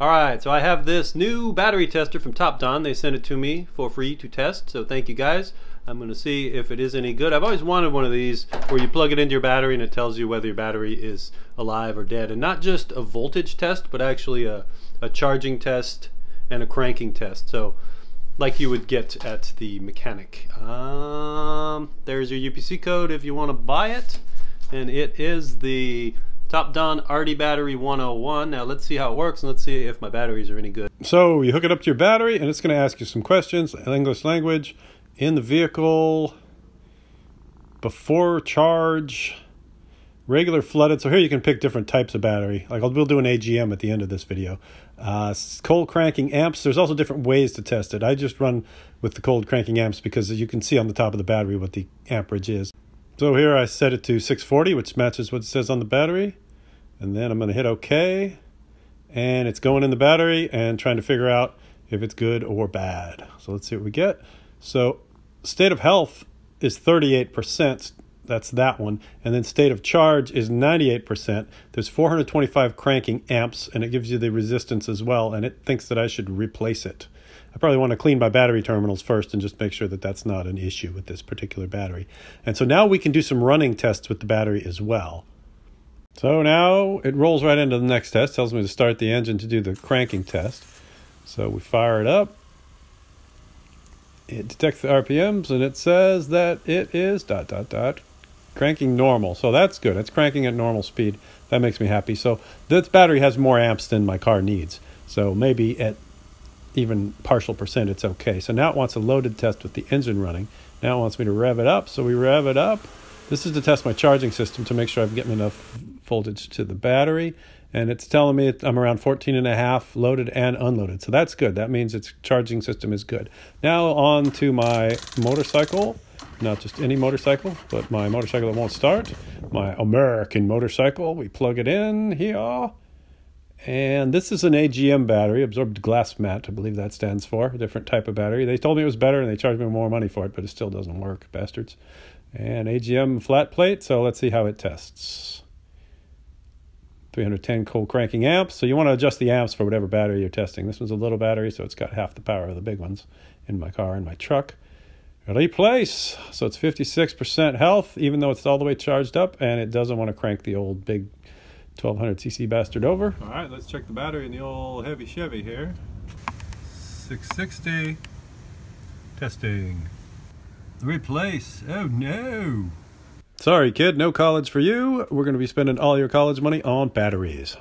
All right, so I have this new battery tester from Topdon. They sent it to me for free to test, so thank you guys. I'm going to see if it is any good. I've always wanted one of these where you plug it into your battery and it tells you whether your battery is alive or dead. And not just a voltage test, but actually a, a charging test and a cranking test. So like you would get at the mechanic. Um, there's your UPC code if you want to buy it. And it is the Topdon ArtiBattery 101. Now let's see how it works and let's see if my batteries are any good. So you hook it up to your battery and it's going to ask you some questions, English language, in the vehicle, before charge, regular flooded. So here you can pick different types of battery. Like I'll, we'll do an AGM at the end of this video. Uh, cold cranking amps. There's also different ways to test it. I just run with the cold cranking amps because you can see on the top of the battery what the amperage is. So here I set it to 640, which matches what it says on the battery. And then I'm going to hit OK. And it's going in the battery and trying to figure out if it's good or bad. So let's see what we get. So state of health is 38%. That's that one. And then state of charge is 98%. There's 425 cranking amps, and it gives you the resistance as well. And it thinks that I should replace it. I probably want to clean my battery terminals first and just make sure that that's not an issue with this particular battery. And so now we can do some running tests with the battery as well. So now it rolls right into the next test, tells me to start the engine to do the cranking test. So we fire it up. It detects the RPMs and it says that it is dot dot dot cranking normal. So that's good. It's cranking at normal speed. That makes me happy. So this battery has more amps than my car needs. So maybe at even partial percent, it's okay. So now it wants a loaded test with the engine running. Now it wants me to rev it up. So we rev it up. This is to test my charging system to make sure I'm getting enough voltage to the battery. And it's telling me I'm around 14 and a half loaded and unloaded. So that's good. That means its charging system is good. Now on to my motorcycle. Not just any motorcycle, but my motorcycle that won't start. My American motorcycle. We plug it in here. And this is an AGM battery, absorbed glass mat, I believe that stands for, a different type of battery. They told me it was better and they charged me more money for it, but it still doesn't work, bastards. And AGM flat plate, so let's see how it tests. 310 cold cranking amps. So you want to adjust the amps for whatever battery you're testing. This one's a little battery, so it's got half the power of the big ones in my car and my truck. Replace. So it's 56% health, even though it's all the way charged up, and it doesn't want to crank the old big 1200cc bastard over. All right, let's check the battery in the old heavy Chevy here. 660. Testing. Replace. Oh no. Sorry, kid, no college for you. We're going to be spending all your college money on batteries.